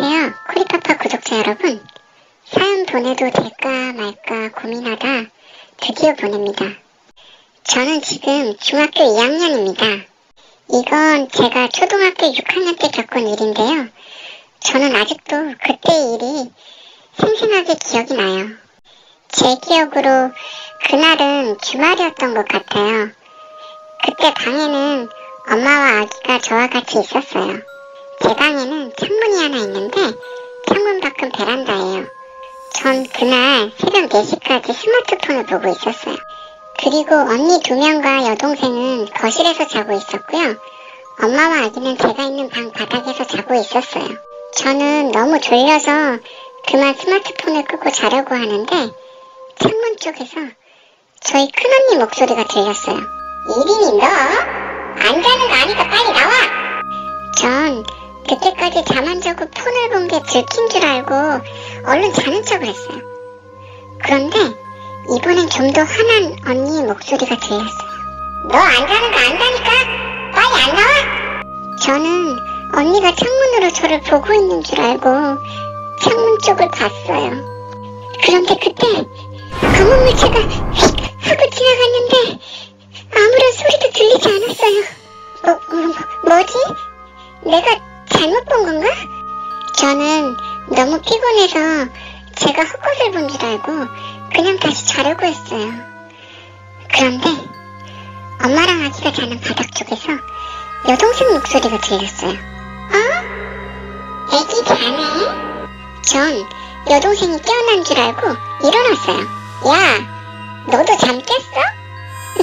안녕하세요. 코리파파 구독자 여러분. 사연 보내도 될까 말까 고민하다 드디어 보냅니다. 저는 지금 중학교 2학년입니다. 이건 제가 초등학교 6학년 때 겪은 일인데요. 저는 아직도 그때 일이 생생하게 기억이 나요. 제 기억으로 그날은 주말이었던 것 같아요. 그때 방에는 엄마와 아기가 저와 같이 있었어요. 제 방에는 창문이 하나 있는데 창문 밖은 베란다예요. 전 그날 새벽 4시까지 스마트폰을 보고 있었어요. 그리고 언니 두 명과 여동생은 거실에서 자고 있었고요. 엄마와 아기는 제가 있는 방 바닥에서 자고 있었어요. 저는 너무 졸려서 그만 스마트폰을 끄고 자려고 하는데 창문 쪽에서 저희 큰언니 목소리가 들렸어요. 이린이 너? 폰을 본게 들킨 줄 알고 얼른 자는 척을 했어요. 그런데 이번엔 좀 더 화난 언니의 목소리가 들렸어요. 너 안 자는 거 안다니까? 빨리 안 나와? 저는 언니가 창문으로 저를 보고 있는 줄 알고 창문 쪽을 봤어요. 그런데 그때 검은 물체가 휙 하고 지나갔는데 아무런 소리도 들리지 않았어요. 뭐, 뭐, 뭐지? 내가 잘못 본 건가? 저는 너무 피곤해서 제가 헛것을 본 줄 알고 그냥 다시 자려고 했어요. 그런데 엄마랑 아기가 자는 바닥 쪽에서 여동생 목소리가 들렸어요. 어? 애기 자네? 전 여동생이 깨어난 줄 알고 일어났어요. 야, 너도 잠 깼어?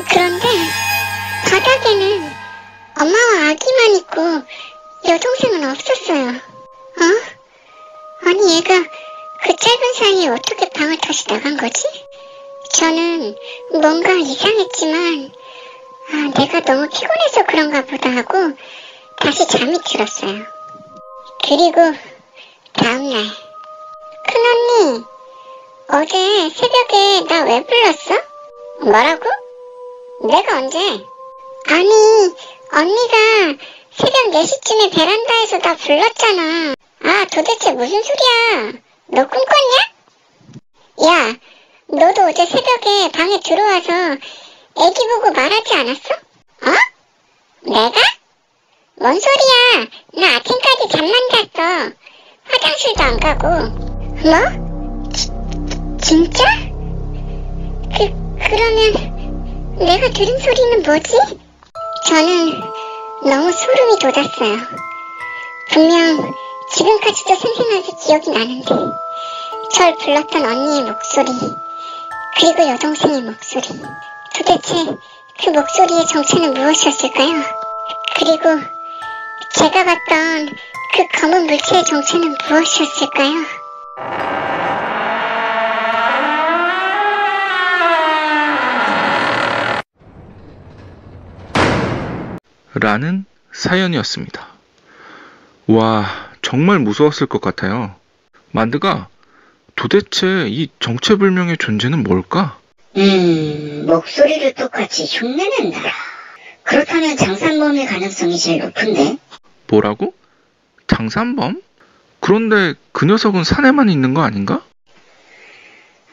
그런데 바닥에는 엄마와 아기만 있고 여동생은 없었어요. 어? 아니 얘가 그 짧은 사이에 어떻게 방을 다시 나간 거지? 저는 뭔가 이상했지만 아, 내가 너무 피곤해서 그런가 보다 하고 다시 잠이 들었어요. 그리고 다음날 큰언니 어제 새벽에 나 왜 불렀어? 뭐라고? 내가 언제? 아니 언니가 새벽 4시쯤에 베란다에서 나 불렀잖아. 아 도대체 무슨 소리야? 너 꿈꿨냐? 야 너도 어제 새벽에 방에 들어와서 애기 보고 말하지 않았어? 어? 내가? 뭔 소리야? 나 아침까지 잠만 잤어. 화장실도 안 가고. 뭐? 지, 진짜? 그, 그러면 내가 들은 소리는 뭐지? 저는 너무 소름이 돋았어요. 분명 지금까지도 생생하게 기억이 나는데 절 불렀던 언니의 목소리 그리고 여동생의 목소리 도대체 그 목소리의 정체는 무엇이었을까요? 그리고 제가 봤던 그 검은 물체의 정체는 무엇이었을까요? 라는 사연이었습니다. 와, 정말 무서웠을 것 같아요. 만드가 도대체 이 정체불명의 존재는 뭘까? 음, 목소리를 똑같이 흉내낸다. 그렇다면 장산범의 가능성이 제일 높은데? 뭐라고? 장산범? 그런데 그 녀석은 산에만 있는 거 아닌가?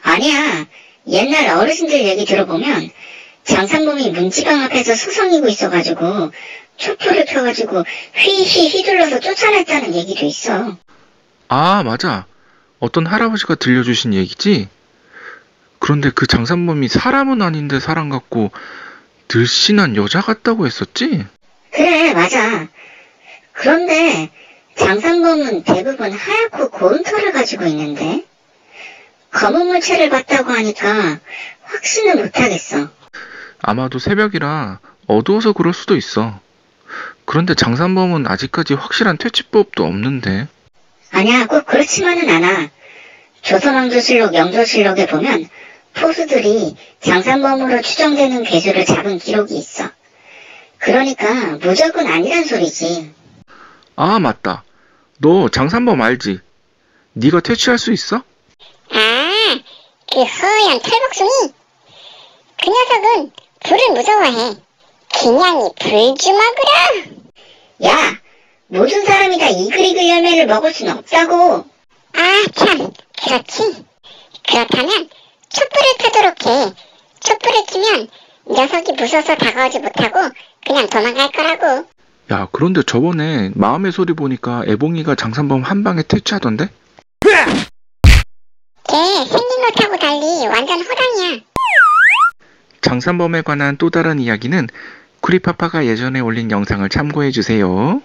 아니야. 옛날 어르신들 얘기 들어보면 장산범이 문지방 앞에서 수성이고 있어가지고 촛불을 켜가지고 휘휘 휘둘러서 쫓아냈다는 얘기도 있어. 아, 맞아. 어떤 할아버지가 들려주신 얘기지? 그런데 그 장산범이 사람은 아닌데 사람 같고 늘씬한 여자 같다고 했었지? 그래, 맞아. 그런데 장산범은 대부분 하얗고 고운 털을 가지고 있는데 검은 물체를 봤다고 하니까 확신을 못하겠어. 아마도 새벽이라 어두워서 그럴 수도 있어. 그런데 장산범은 아직까지 확실한 퇴치법도 없는데. 아니야, 꼭 그렇지만은 않아. 조선왕조실록 영조실록에 보면 포수들이 장산범으로 추정되는 괴수를 잡은 기록이 있어. 그러니까 무적은 아니란 소리지. 아, 맞다. 너 장산범 알지? 네가 퇴치할 수 있어? 아, 그 허연 털복숭이? 그 녀석은 불을 무서워해. 그냥이 불좀 하거라. 야, 모든 사람이 다 이글이글 열매를 먹을 순 없다고. 아, 참. 그렇지. 그렇다면 촛불을 켜도록 해. 촛불을 켜면 녀석이 무서워서 다가오지 못하고 그냥 도망갈 거라고. 야, 그런데 저번에 마음의 소리 보니까 애봉이가 장산범 한 방에 퇴치하던데? 걔 생긴 것하고 달리 완전 호랑이야. 장산범에 관한 또 다른 이야기는 쿠리파파가 예전에 올린 영상을 참고해 주세요.